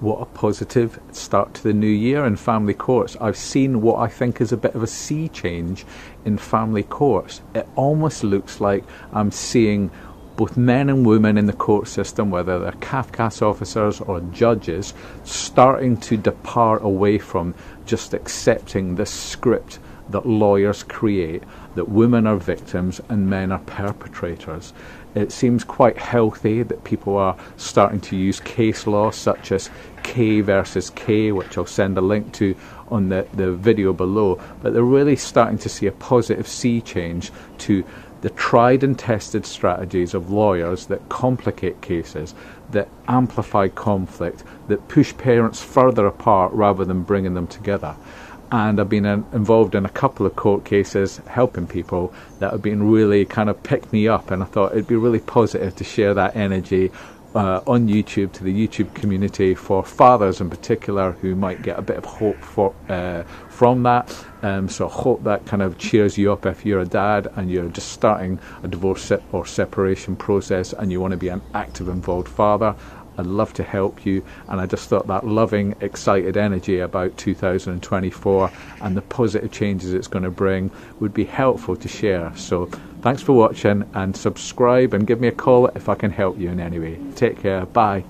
what a positive start to the new year in family courts. I've seen what I think is a bit of a sea change in family courts. It almost looks like I'm seeing both men and women in the court system, whether they're CAFCASS officers or judges, starting to depart away from just accepting this script that lawyers create that women are victims and men are perpetrators. It seems quite healthy that people are starting to use case law such as K versus K, which I'll send a link to on the, the video below, but they're really starting to see a positive sea change to the tried and tested strategies of lawyers that complicate cases, that amplify conflict, that push parents further apart rather than bringing them together and I've been in, involved in a couple of court cases helping people that have been really kind of picked me up and I thought it'd be really positive to share that energy uh, on YouTube to the YouTube community for fathers in particular who might get a bit of hope for uh, from that. Um, so I hope that kind of cheers you up if you're a dad and you're just starting a divorce or separation process and you want to be an active, involved father. I'd love to help you. And I just thought that loving, excited energy about 2024 and the positive changes it's going to bring would be helpful to share. So thanks for watching and subscribe and give me a call if I can help you in any way. Take care. Bye.